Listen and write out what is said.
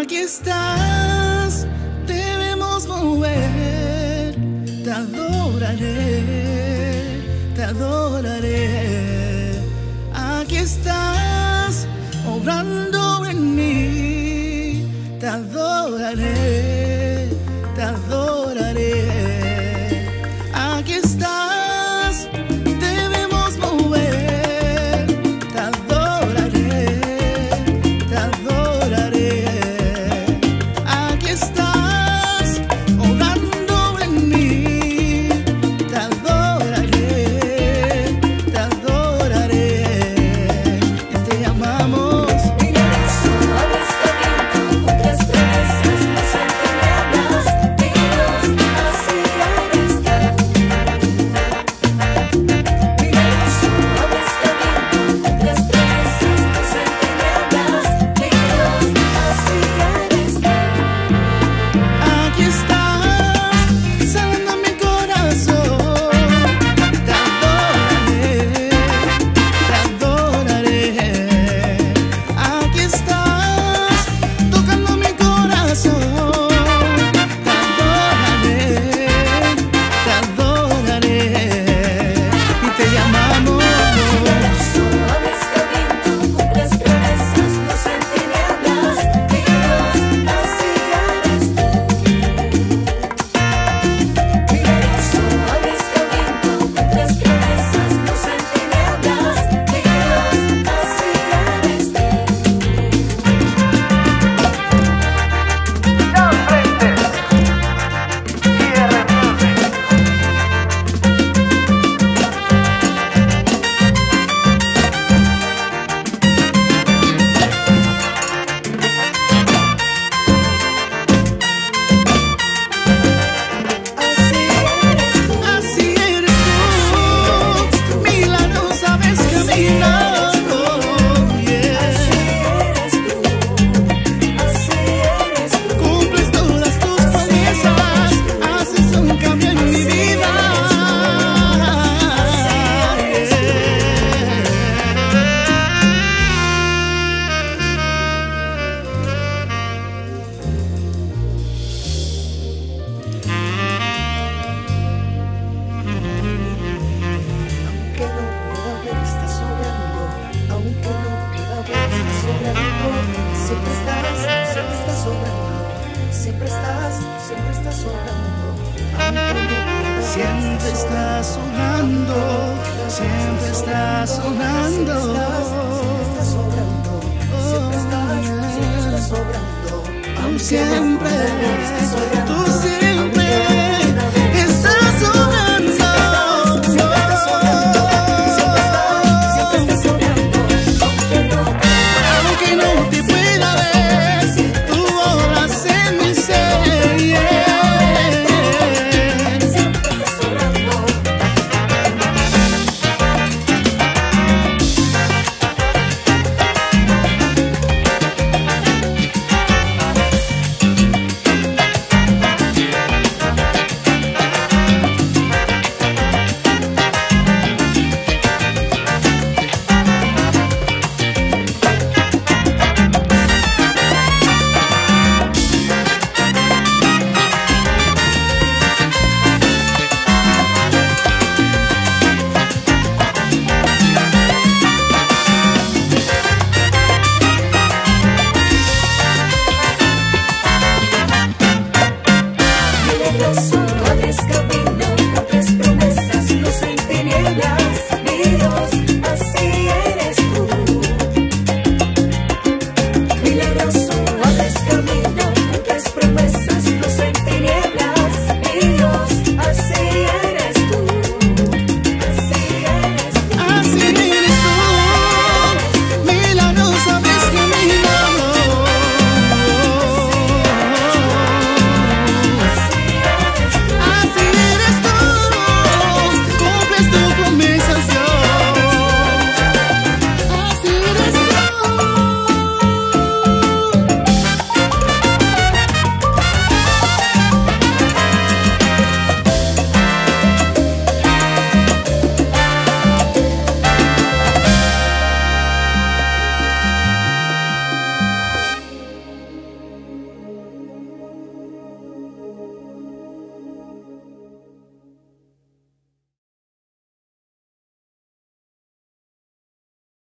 Aquí estás, debemos mover. Te adoraré, te adoraré. Aquí estás, obrando en mí. Te adoraré las dos. Siempre estás, siempre estás sobrando. Siempre estás, siempre estás sobrando. Siempre estás sonando, siempre estás sonando. Siempre estás sobrando, siempre estás, siempre estás sobrando. Aún siempre estás sobrando.